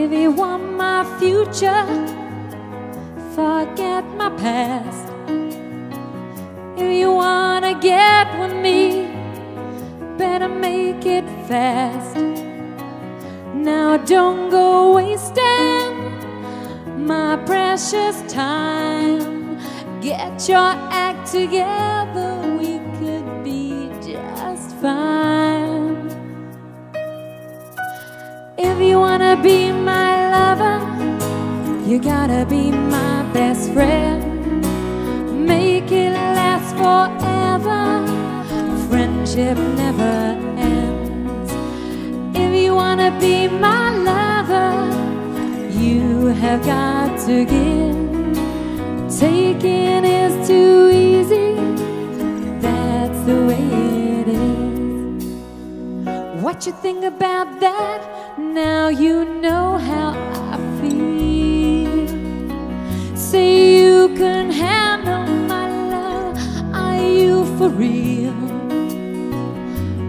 If you want my future, forget my past. If you wanna get with me, better make it fast. Now don't go wasting my precious time. Get your act together, we could be just fine. If you wanna be you gotta be my best friend. Make it last forever. Friendship never ends. If you wanna be my lover, you have got to give. Taking is too easy. That's the way it is. What you think about that? Now you know how I. Say you can handle my love. Are you for real?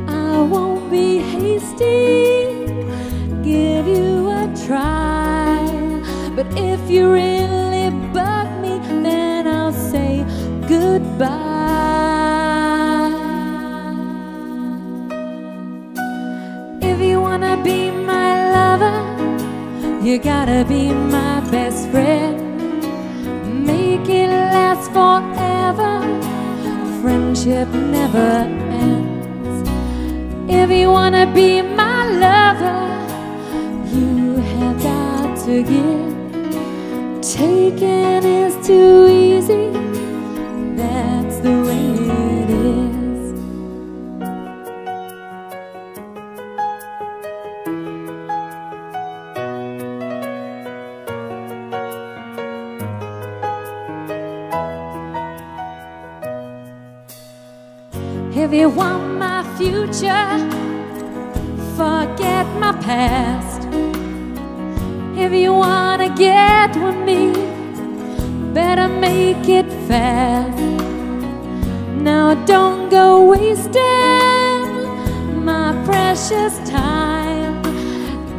I won't be hasty. Give you a try. But if you really bug me, then I'll say goodbye. If you wanna be my lover, you gotta be my best friend. Forever. Friendship never ends. If you wanna be my lover, you have got to give. Taking is too easy. If you want my future, forget my past. If you wanna get with me, better make it fast. Now don't go wasting my precious time.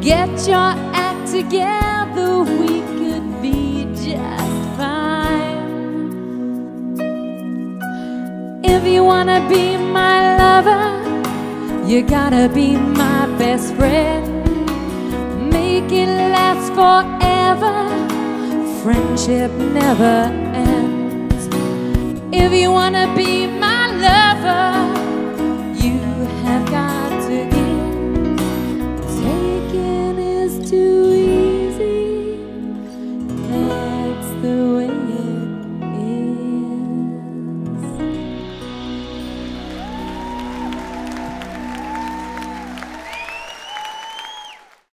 Get your act together, If you wanna be my lover, you gotta be my best friend. Make it last forever. Friendship never ends. If you wanna be my lover,